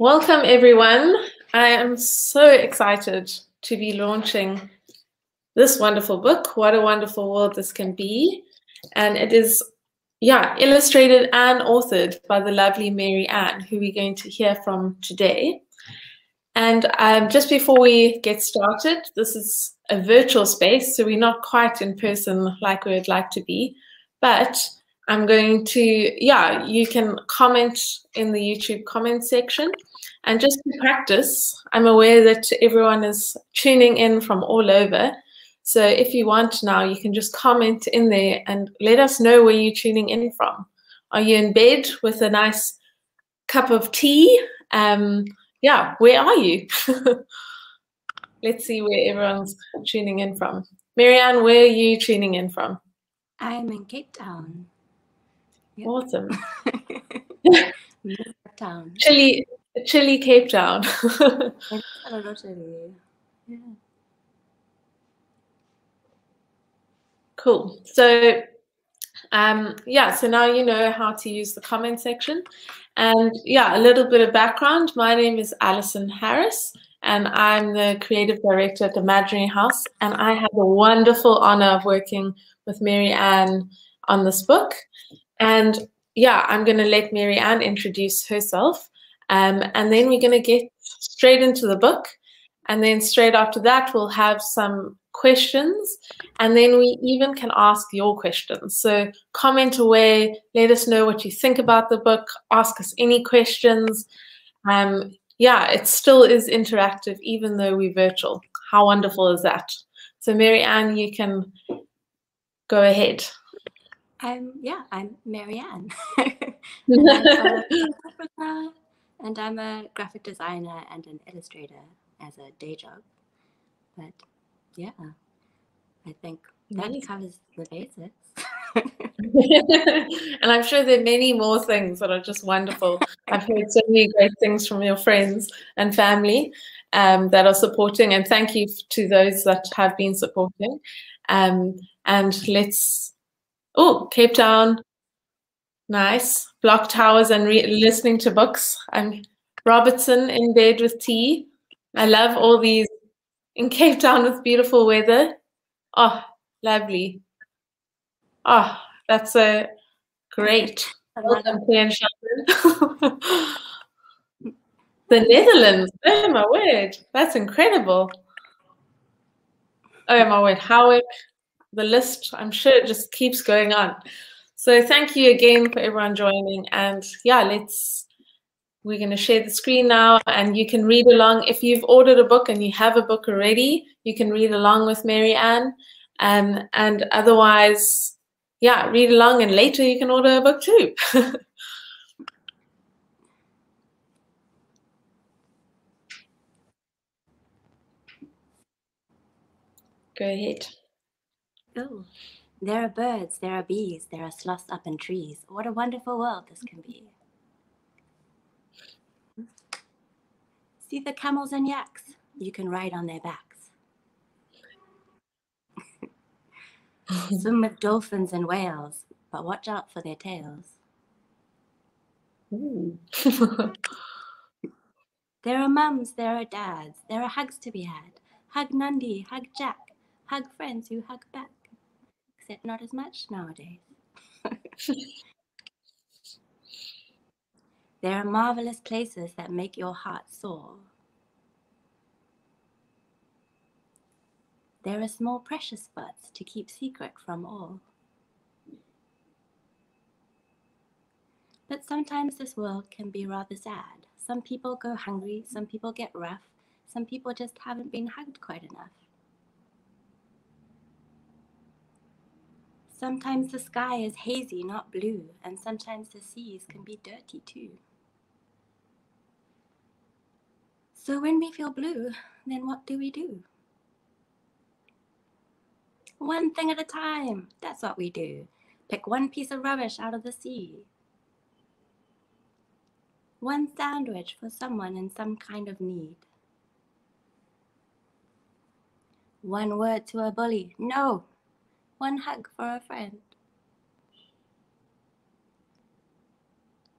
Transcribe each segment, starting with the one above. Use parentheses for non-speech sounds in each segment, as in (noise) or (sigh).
Welcome, everyone. I am so excited to be launching this wonderful book, What a Wonderful World This Can Be. And it is, yeah, illustrated and authored by the lovely Mary-An, who we're going to hear from today. And um, just before we get started, this is a virtual space, so we're not quite in person like we would like to be, but I'm going to, yeah, you can comment in the YouTube comment section. And just to practice, I'm aware that everyone is tuning in from all over. So if you want now, you can just comment in there and let us know where you're tuning in from. Are you in bed with a nice cup of tea? Um, yeah, where are you? (laughs) Let's see where everyone's tuning in from. Mary-An, where are you tuning in from? I'm in Cape Town. Yep. Awesome. (laughs) town. Chilly, chilly Cape Town. (laughs) yeah. Cool. So, um, yeah, so now you know how to use the comment section. And yeah, a little bit of background. My name is Alison Harris, and I'm the creative director at the Imagnary House. And I have the wonderful honor of working with Mary-An on this book. And yeah, I'm going to let Mary-An introduce herself. Um, and then we're going to get straight into the book. And then straight after that, we'll have some questions. And then we even can ask your questions. So comment away, let us know what you think about the book, ask us any questions. Um, yeah, it still is interactive, even though we're virtual. How wonderful is that? So Mary-An, you can go ahead. I'm yeah, I'm Mary-An. (laughs) and, I'm and I'm a graphic designer and an illustrator as a day job. But yeah, I think that nice. covers the basics. (laughs) and I'm sure there are many more things that are just wonderful. I've heard so many great things from your friends and family um, that are supporting, and thank you to those that have been supporting. Um, and let's Oh, Cape Town. Nice. Block towers and listening to books. I'm Robertson in bed with tea. I love all these in Cape Town with beautiful weather. Oh, lovely. Oh, that's a great. Welcome, (laughs) the Netherlands. Oh my word. That's incredible. Oh my word. Howick, the list, I'm sure it just keeps going on. So thank you again for everyone joining. And yeah, let's, we're going to share the screen now and you can read along. If you've ordered a book and you have a book already, you can read along with Mary-An. Um, and otherwise, yeah, read along and later you can order a book too. (laughs) Go ahead. Oh, there are birds, there are bees, there are sloths up in trees. What a wonderful world this can be. See the camels and yaks? You can ride on their backs. (laughs) Swim with dolphins and whales, but watch out for their tails. (laughs) there are mums, there are dads, there are hugs to be had. Hug Nandi, hug Jack, hug friends who hug back except not as much nowadays. (laughs) there are marvelous places that make your heart soar. There are small precious spots to keep secret from all. But sometimes this world can be rather sad. Some people go hungry, some people get rough, some people just haven't been hugged quite enough. Sometimes the sky is hazy, not blue, and sometimes the seas can be dirty too. So when we feel blue, then what do we do? One thing at a time, that's what we do. Pick one piece of rubbish out of the sea. One sandwich for someone in some kind of need. One word to a bully, no, one hug for a friend.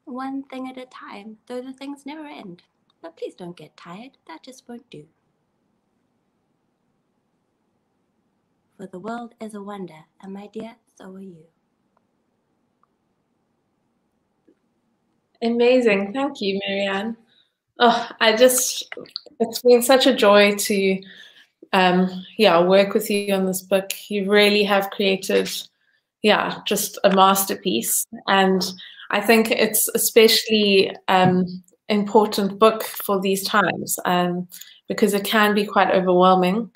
One thing at a time, though the things never end. but please don't get tired. That just won't do. For the world is a wonder, and my dear, so are you. Amazing. Thank you, Mary-An. Oh, I just, it's been such a joy to, um, yeah, work with you on this book. You really have created, yeah, just a masterpiece. And I think it's especially um, important book for these times um, because it can be quite overwhelming.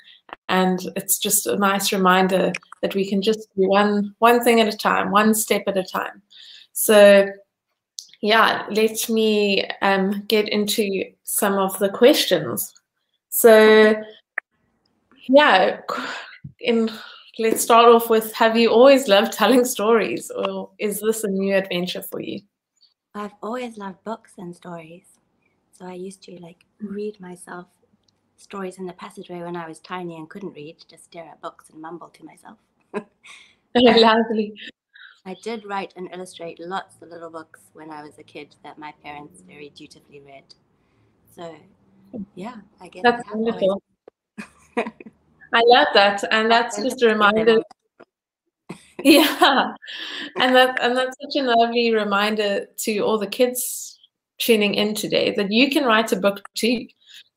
And it's just a nice reminder that we can just do one, one thing at a time, one step at a time. So yeah, let me um, get into some of the questions. So, yeah, in, let's start off with Have you always loved telling stories, or is this a new adventure for you? I've always loved books and stories. So, I used to like read myself stories in the passageway when I was tiny and couldn't read, just stare at books and mumble to myself. (laughs) Oh, (laughs) lovely. I did write and illustrate lots of little books when I was a kid that my parents very dutifully read. So, yeah, I guess that's wonderful. (laughs) I love that, and that's just a reminder. (laughs) yeah, and that and that's such a lovely reminder to all the kids tuning in today that you can write a book too.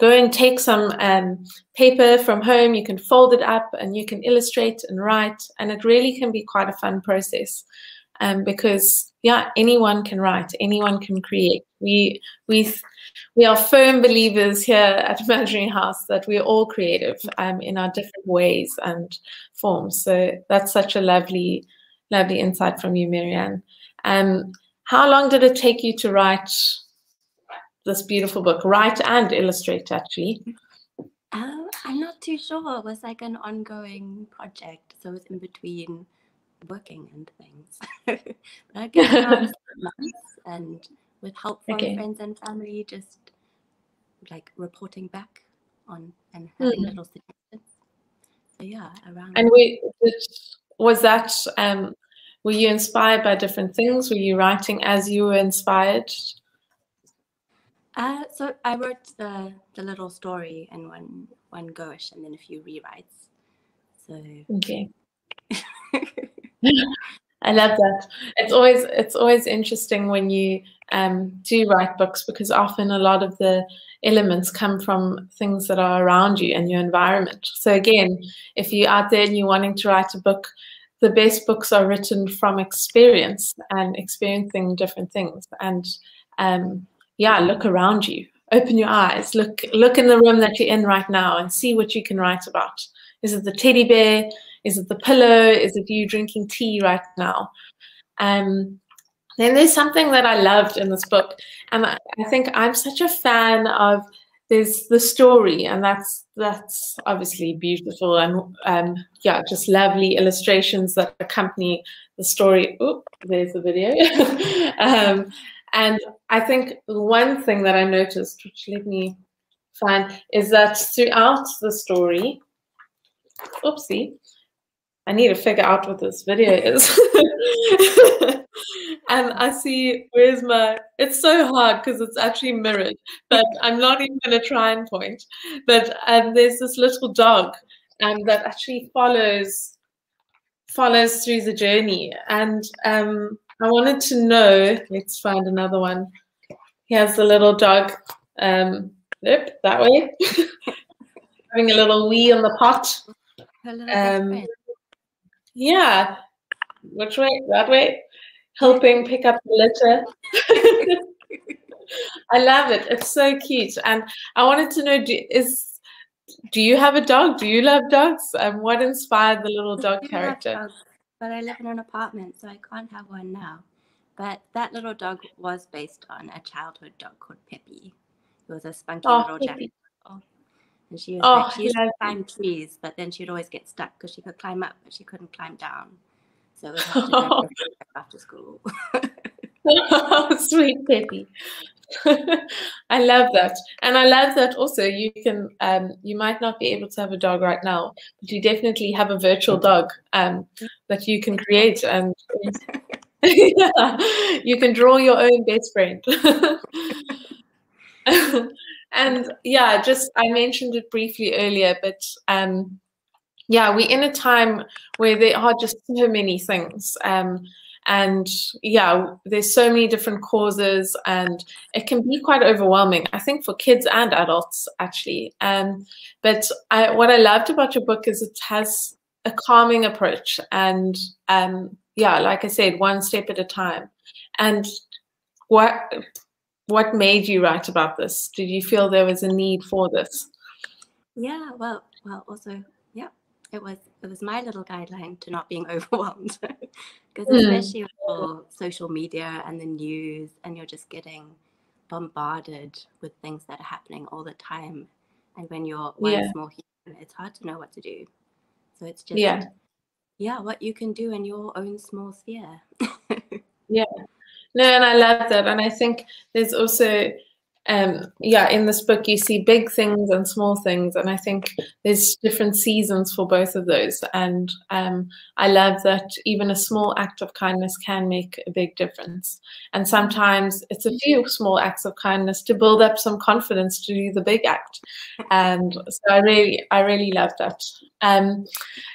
Go and take some um, paper from home. You can fold it up, and you can illustrate and write, and it really can be quite a fun process um, because yeah, anyone can write, anyone can create. We we we are firm believers here at (laughs) Imagnary House that we're all creative um, in our different ways and forms. So that's such a lovely, lovely insight from you, Mary-An. Um, how long did it take you to write this beautiful book? Write and illustrate, actually. Uh, I'm not too sure. It was like an ongoing project, so it was in between working and things. (laughs) I get (laughs) months and with help from okay. friends and family, just like reporting back on and having mm. little suggestions. So yeah, around. And we was that um, were you inspired by different things? Were you writing as you were inspired? Uh, so I wrote the the little story in one one goish and then a few rewrites. So okay. (laughs) (laughs) I love that. It's always it's always interesting when you um, do write books because often a lot of the elements come from things that are around you and your environment. So again, if you're out there and you're wanting to write a book, the best books are written from experience and experiencing different things. And um, yeah, look around you, open your eyes, look look in the room that you're in right now, and see what you can write about. Is it the teddy bear? Is it the pillow? Is it you drinking tea right now? Um, then there's something that I loved in this book, and I, think I'm such a fan of there's the story, and that's that's obviously beautiful and um, yeah, just lovely illustrations that accompany the story. Oh, there's the video. (laughs) um, and I think one thing that I noticed, which let me find, is that throughout the story, oopsie, I need to figure out what this video is. (laughs) and I see, where's my, it's so hard because it's actually mirrored, but I'm not even going to try and point. But um, there's this little dog um, that actually follows, follows through the journey. And um, I wanted to know, let's find another one. Here's the little dog. Um, yep, that way. (laughs) Having a little wee on the pot. Um, yeah. Which way? That way? Helping pick up the litter. (laughs) I love it. It's so cute. And I wanted to know do, is do you have a dog? Do you love dogs? And what inspired the little dog character? Dogs, but I live in an apartment, so I can't have one now. But that little dog was based on a childhood dog called Peppy. It was a spunky oh, little Jack and she was oh, like, she used to climb trees, but then she'd always get stuck because she could climb up, but she couldn't climb down. So it was (laughs) after school. oh, (laughs) sweet Peppy. (laughs) I love that. And I love that also you can um, you might not be able to have a dog right now, but you definitely have a virtual dog um, that you can create and yeah, you can draw your own best friend. And yeah, just I mentioned it briefly earlier, but um, yeah, we're in a time where there are just so many things. Um, and yeah, there's so many different causes, and it can be quite overwhelming. I think for kids and adults, actually. Um, but I, what I loved about your book is it has a calming approach, and um, yeah, like I said, one step at a time. And what what made you write about this? Did you feel there was a need for this? Yeah, well, well, also, yeah, it was it was my little guideline to not being (laughs) overwhelmed, because mm. especially with social media and the news, and you're just getting bombarded with things that are happening all the time, and when you're one yeah. small human, it's hard to know what to do. So it's just yeah, yeah, what you can do in your own small sphere. (laughs) yeah no, and I love that. And I think there's also, um, yeah, in this book, you see big things and small things. And I think there's different seasons for both of those. And um, I love that even a small act of kindness can make a big difference. And sometimes it's a few small acts of kindness to build up some confidence to do the big act. And so I really, I really love that. Um,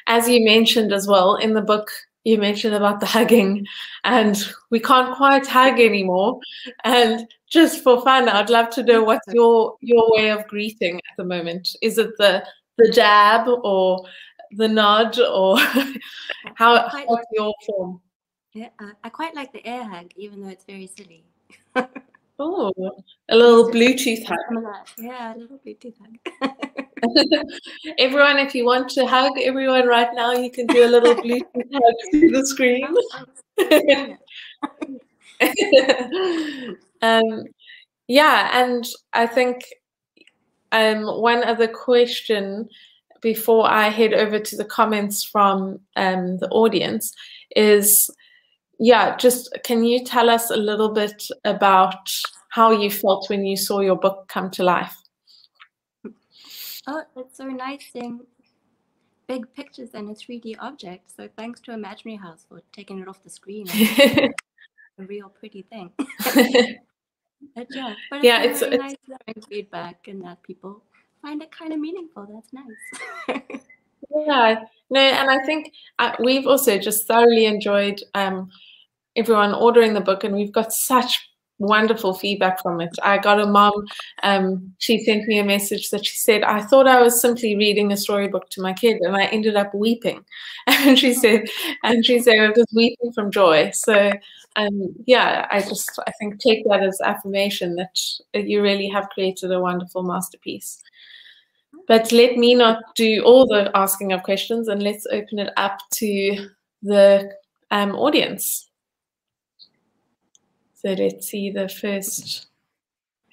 as you mentioned as well in the book, you mentioned about the hugging and we can't quite hug anymore. And just for fun i'd love to know what's (laughs) your your way of greeting at the moment. Is it the the jab or the nod or (laughs) how what's your form? Yeah uh, i quite like the air hug even though it's very silly. Oh a little bluetooth hug. yeah a little bluetooth hug (laughs) (laughs) everyone, if you want to hug everyone right now, you can do a little (laughs) Bluetooth hug through the screen. (laughs) um, yeah, and I think um, one other question before I head over to the comments from um, the audience is, yeah, just can you tell us a little bit about how you felt when you saw your book come to life? Oh, it's so nice seeing big pictures and a 3D object. So thanks to Imagnary House for taking it off the screen. (laughs) a real pretty thing. (laughs) but yeah, but it's yeah, it's, really it's nice hearing feedback and that people find it kind of meaningful. That's nice. yeah, no, and I think uh, we've also just thoroughly enjoyed um, everyone ordering the book, and we've got such wonderful feedback from it. I got a mom, um, she sent me a message that she said, I thought I was simply reading a storybook to my kid and I ended up weeping. (laughs) And she said, and she said I was weeping from joy. So um, yeah, I just, I think take that as affirmation that you really have created a wonderful masterpiece. But let me not do all the asking of questions and let's open it up to the um, audience. So let's see the first.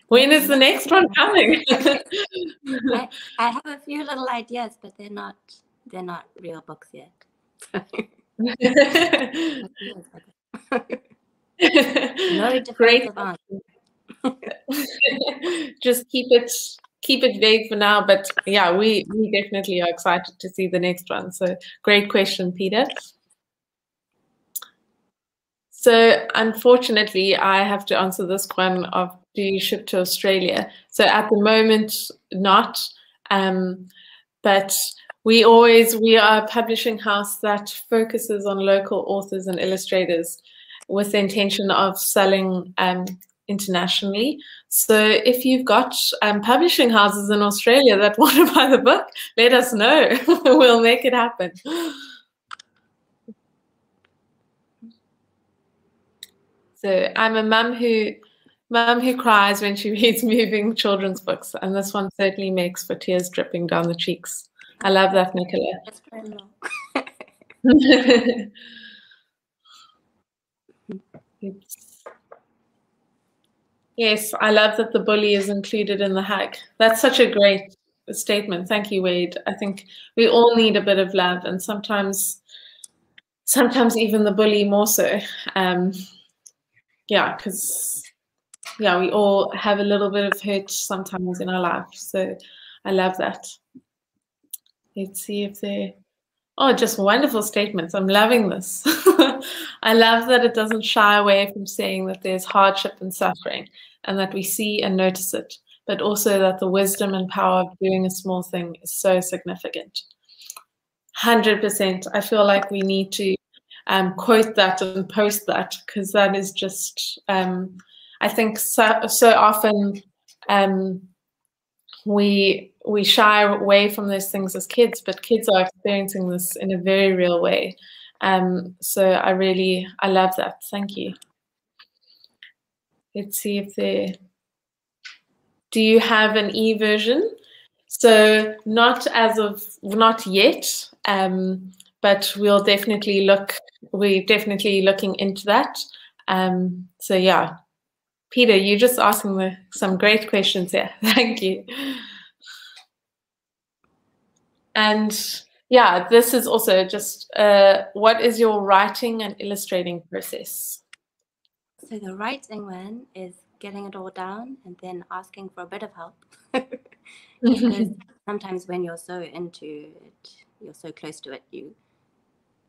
When is the next one coming? (laughs) I, I, have a few little ideas, but they're not they're not real books yet. no (laughs) Great. (laughs) Just keep it keep it vague for now, but yeah, we we definitely are excited to see the next one. So great question, Peter. So unfortunately, I have to answer this one of do you ship to Australia? So at the moment, not. Um, but we always, we are a publishing house that focuses on local authors and illustrators with the intention of selling um, internationally. So if you've got um, publishing houses in Australia that (laughs) want to buy the book, let us know. (laughs) we'll make it happen. So I'm a mum who mum who cries when she (laughs) reads moving children's books, and this one certainly makes for tears dripping down the cheeks. I love that, Nicola. (laughs) (laughs) yes, I love that the bully is included in the hack. That's such a great statement. Thank you, Wade. I think we all need a bit of love, and sometimes, sometimes even the bully more so. Um, yeah, because yeah, we all have a little bit of hurt sometimes in our life. So I love that. Let's see if they oh, just wonderful statements. I'm loving this. (laughs) I love that it doesn't shy away from saying that there's hardship and suffering and that we see and notice it, but also that the wisdom and power of doing a small thing is so significant. 100%. I feel like we need to um, quote that and post that because that is just, um, I think so, so often um, we we shy away from those things as kids, but kids are experiencing this in a very real way. Um, so I really, I love that. Thank you. Let's see if they. do you have an e-version? So not as of, not yet, um, but we'll definitely look, we're definitely looking into that. Um, so yeah, Peter, you're just asking the, some great questions here. (laughs) Thank you. And yeah, this is also just uh, what is your writing and illustrating process? So the writing one is getting it all down and then asking for a bit of help. (laughs) (laughs) because sometimes when you're so into it, you're so close to it, you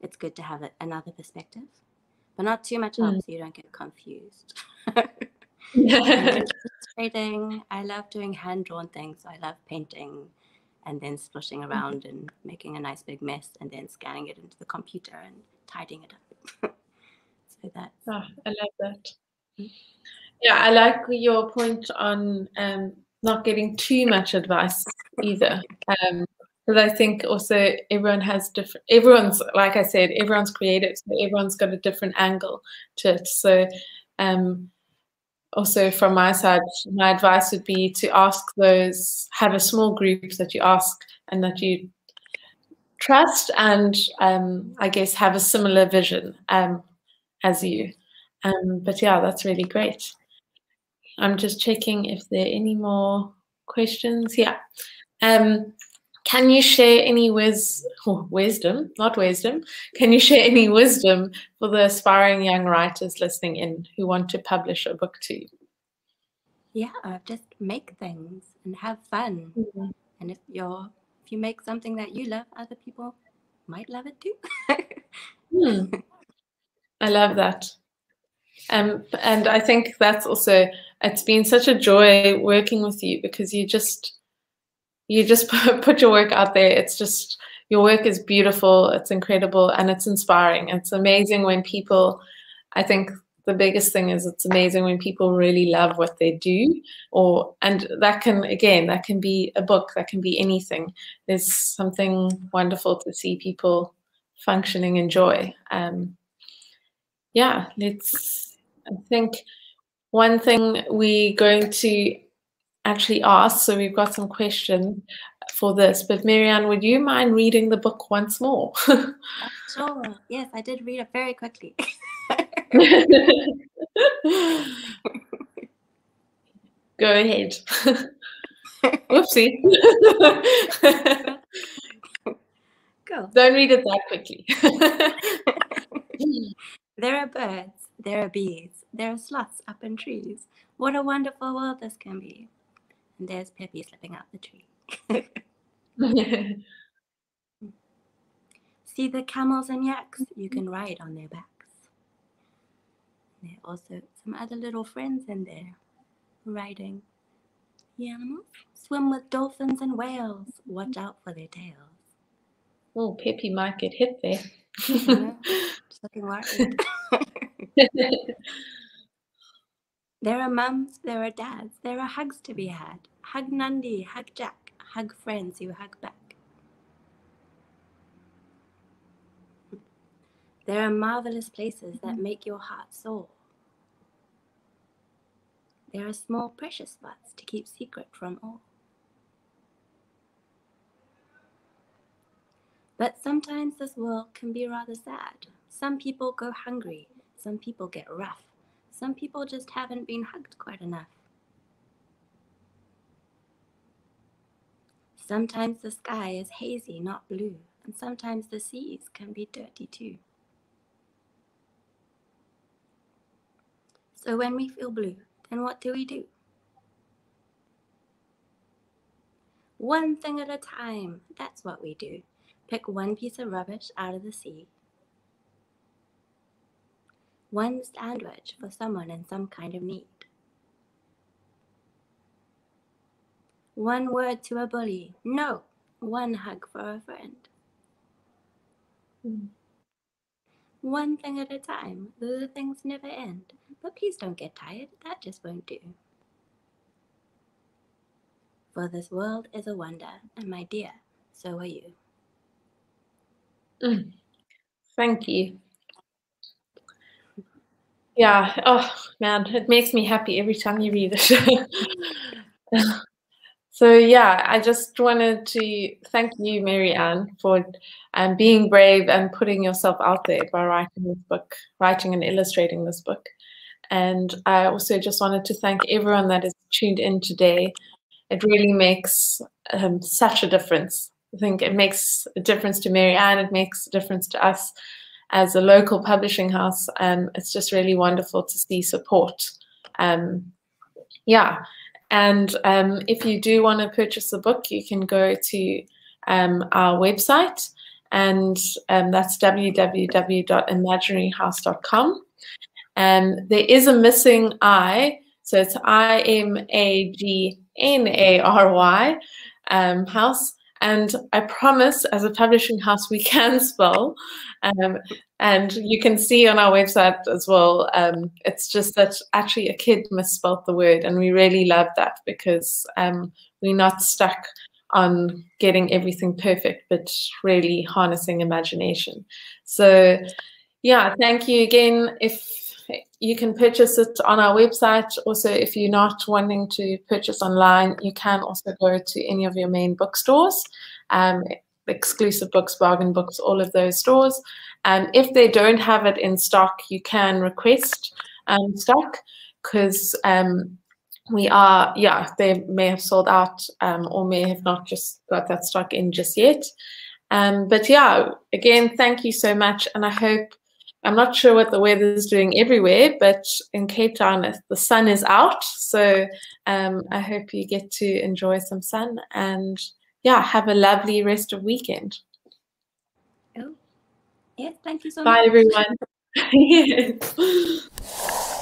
it's good to have another perspective, but not too much help mm. so you don't get confused. (laughs) (laughs) illustrating, I love doing hand drawn things. I love painting and then splashing mm-hmm. around and making a nice big mess and then scanning it into the computer and tidying it up. (laughs) so that's. Oh, I love that. Mm-hmm. Yeah, I like your point on um, not getting too much advice either. Um, because I think also everyone has different, everyone's, like I said, everyone's creative, so everyone's got a different angle to it. So, um, also from my side, my advice would be to ask those, have a small group that you ask and that you trust and um, I guess have a similar vision um, as you. Um, but yeah, that's really great. I'm just checking if there are any more questions. Yeah. Can you share any wis- oh, wisdom, not wisdom? Can you share any wisdom for the aspiring young writers listening in who want to publish a book too? Yeah, just make things and have fun. Mm-hmm. And if you're if you make something that you love, other people might love it too. hmm. I love that. Um, and I think that's also it's been such a joy working with you because you just you just (laughs) put your work out there. It's just your work is beautiful, it's incredible, and it's inspiring. It's amazing when people, I think the biggest thing is it's amazing when people really love what they do or and that can again that can be a book that can be anything there's something wonderful to see people functioning in joy um yeah let's i think one thing we're going to actually asked, so we've got some questions for this. But Mary-An, would you mind reading the book once more? Oh, sure. Yes, I did read it very quickly. (laughs) Go ahead. (laughs) Whoopsie. Go. (laughs) Don't read it that quickly. there are birds, there are bees, there are sloths up in trees. What a wonderful world this can be. And there's Peppy slipping out the tree. (laughs) See the camels and yaks? You can mm-hmm. ride on their backs. There are also some other little friends in there riding the animals. Swim with dolphins and whales. Watch out for their tails. Oh, Peppy might get hit there. (laughs) Just looking worried. (laughs) There are mums, there are dads, there are hugs to be had. Hug Nandi, hug Jack, hug friends who hug back. There are marvelous places that mm-hmm. make your heart soar. There are small precious spots to keep secret from all. But sometimes this world can be rather sad. Some people go hungry, some people get rough, some people just haven't been hugged quite enough. Sometimes the sky is hazy, not blue, and sometimes the seas can be dirty too. So when we feel blue, then what do we do? One thing at a time, that's what we do. Pick one piece of rubbish out of the sea one sandwich for someone in some kind of need. One word to a bully. No. One hug for a friend. Mm. One thing at a time. The things never end. But please don't get tired. That just won't do. For this world is a wonder, and my dear, so are you. Mm. Thank you. Yeah. Oh man, it makes me happy every time you read it. (laughs) so yeah, I just wanted to thank you, Mary-An, for um, being brave and putting yourself out there by writing this book, writing and illustrating this book. And I also just wanted to thank everyone that is tuned in today. It really makes um, such a difference. I think it makes a difference to Mary-An. It makes a difference to us as a local publishing house. Um, it's just really wonderful to see support. Um, yeah, and um, if you do want to purchase the book, you can go to um, our website, and um, that's www.imagnaryhouse.com. And um, there is a missing I, so it's I M A G N A R Y house. And I promise, as a publishing house, we can spell. Um, and you can see on our website as well, um, it's just that actually a kid misspelled the word. And we really love that because um, we're not stuck on getting everything perfect, but really harnessing imagination. So, yeah, thank you again. If you can purchase it on our website. Also, if you're not wanting to purchase online, you can also go to any of your main bookstores, um, exclusive books, bargain books, all of those stores. And if they don't have it in stock, you can request um, stock because um, we are, yeah, they may have sold out um, or may have not just got that stock in just yet. Um, but yeah, again, thank you so much. And I hope I'm not sure what the weather is doing everywhere, but in Cape Town, the sun is out. So um, I hope you get to enjoy some sun and yeah, have a lovely rest of weekend. Oh, yeah, thank you so Bye, much. Bye, everyone. (laughs)